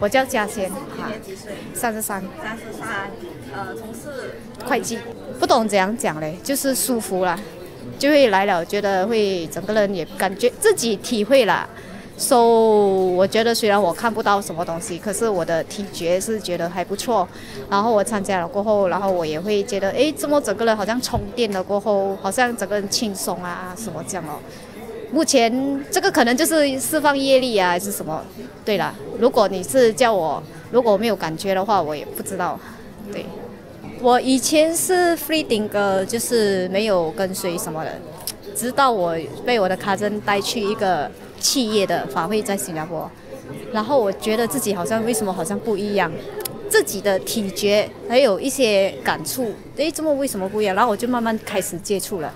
我叫嘉贤，今年几岁？三十三，三十三。呃，从事会计，不懂怎样讲嘞，就是舒服啦，就会来了，觉得会整个人也感觉自己体会了。so 我觉得虽然我看不到什么东西，可是我的体觉是觉得还不错。然后我参加了过后，然后我也会觉得，哎，这么整个人好像充电了过后，好像整个人轻松啊什么这样哦。目前这个可能就是释放业力啊，还是什么？对了，如果你是叫我，如果我没有感觉的话，我也不知道。对，我以前是 free d i n g 就是没有跟随什么的，直到我被我的卡珍带去一个企业的法会，在新加坡，然后我觉得自己好像为什么好像不一样，自己的体觉还有一些感触，诶，这么为什么不一样？然后我就慢慢开始接触了，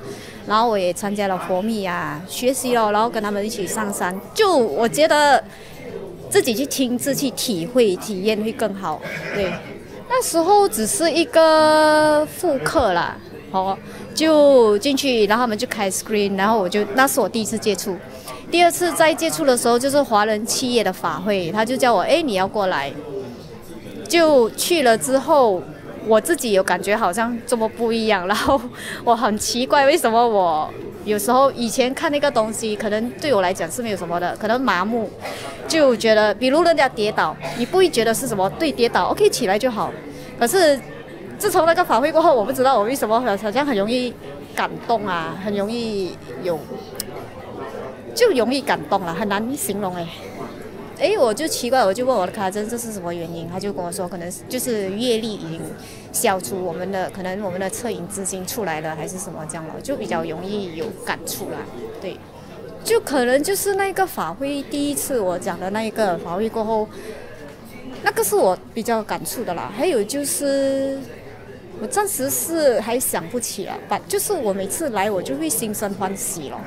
然后我也参加了活密啊，学习了，然后跟他们一起上山，就我觉得自己去亲自去体会体验会更好，对。那时候只是一个复课啦，哦，就进去，然后他们就开 screen，然后我就那是我第一次接触，第二次再接触的时候就是华人企业的法会，他就叫我，哎，你要过来，就去了之后，我自己有感觉好像这么不一样，然后我很奇怪为什么我。有时候以前看那个东西，可能对我来讲是没有什么的，可能麻木，就觉得，比如人家跌倒，你不会觉得是什么对跌倒，OK 起来就好。可是自从那个法会过后，我不知道我为什么好像很容易感动啊，很容易有，就容易感动了，很难形容哎。哎，我就奇怪，我就问我的卡真这是什么原因，他就跟我说，可能就是阅历已经消除我们的，可能我们的恻隐之心出来了，还是什么这样了，就比较容易有感触啦。对，就可能就是那个法会第一次我讲的那一个法会过后，那个是我比较感触的啦。还有就是，我暂时是还想不起了，把就是我每次来我就会心生欢喜了，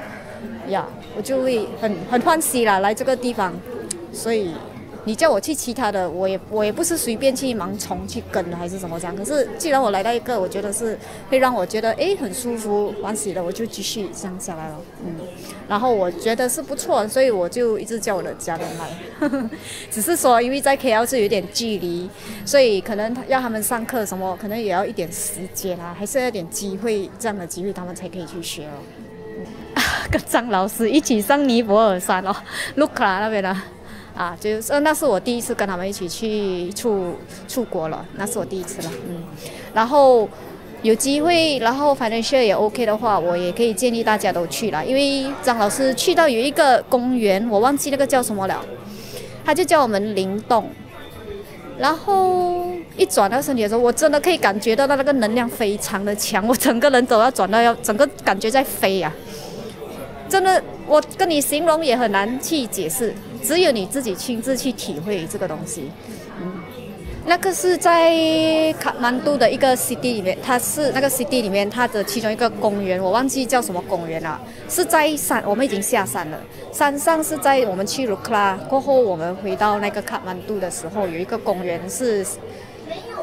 呀，我就会很很欢喜啦，来这个地方。所以，你叫我去其他的，我也我也不是随便去盲从去跟还是什么这样。可是既然我来到一个，我觉得是会让我觉得哎很舒服、欢喜的，我就继续这样下来了。嗯，然后我觉得是不错，所以我就一直叫我的家人来。只是说因为在 KL 是有点距离，所以可能要他们上课什么，可能也要一点时间啊，还是要点机会这样的机会，他们才可以去学哦。跟张老师一起上尼泊尔山哦，卢卡那边的。啊，就是那是我第一次跟他们一起去出出国了，那是我第一次了，嗯，然后有机会，然后反正 share 也 OK 的话，我也可以建议大家都去了，因为张老师去到有一个公园，我忘记那个叫什么了，他就叫我们灵动，然后一转到身体的时候，我真的可以感觉到他那个能量非常的强，我整个人都要转到要整个感觉在飞呀。真的，我跟你形容也很难去解释，只有你自己亲自去体会这个东西。嗯，那个是在卡曼杜的一个 CD 里面，它是那个 CD 里面它的其中一个公园，我忘记叫什么公园了。是在山，我们已经下山了。山上是在我们去卢克拉过后，我们回到那个卡曼杜的时候，有一个公园是。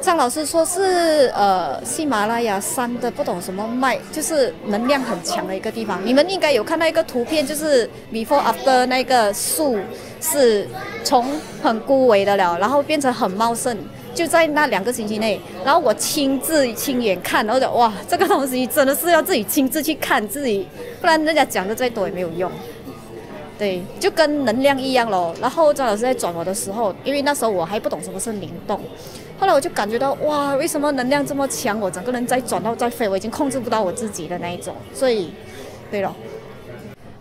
张老师说是呃喜马拉雅山的不懂什么脉，就是能量很强的一个地方。你们应该有看到一个图片，就是 before after 那个树是从很枯萎的了，然后变成很茂盛，就在那两个星期内。然后我亲自亲眼看，然后就哇，这个东西真的是要自己亲自去看自己，不然人家讲的再多也没有用。对，就跟能量一样咯。然后张老师在转我的时候，因为那时候我还不懂什么是灵动。后来我就感觉到哇，为什么能量这么强？我整个人在转到在飞，我已经控制不到我自己的那一种。所以，对了，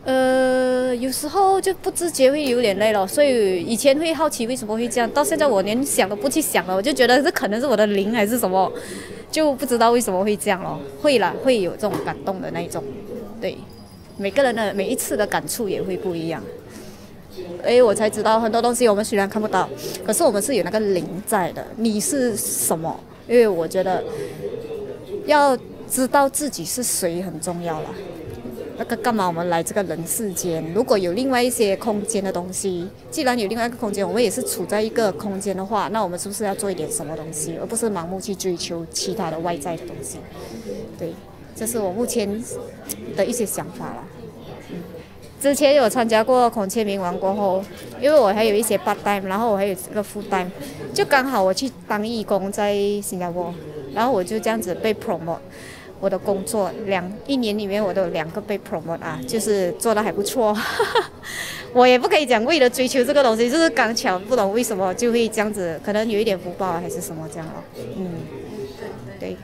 呃，有时候就不自觉会有点累了。所以以前会好奇为什么会这样，到现在我连想都不去想了。我就觉得这可能是我的灵还是什么，就不知道为什么会这样了。会了，会有这种感动的那一种。对，每个人的每一次的感触也会不一样。哎，我才知道很多东西我们虽然看不到，可是我们是有那个灵在的。你是什么？因为我觉得要知道自己是谁很重要了。那个干嘛我们来这个人世间？如果有另外一些空间的东西，既然有另外一个空间，我们也是处在一个空间的话，那我们是不是要做一点什么东西，而不是盲目去追求其他的外在的东西？对，这是我目前的一些想法了。之前有参加过孔雀明王过后，因为我还有一些 part time，然后我还有一个 full time，就刚好我去当义工在新加坡，然后我就这样子被 promote。我的工作两一年里面我都有两个被 promote 啊，就是做的还不错。我也不可以讲为了追求这个东西，就是刚巧不懂为什么就会这样子，可能有一点福报还是什么这样咯。嗯。对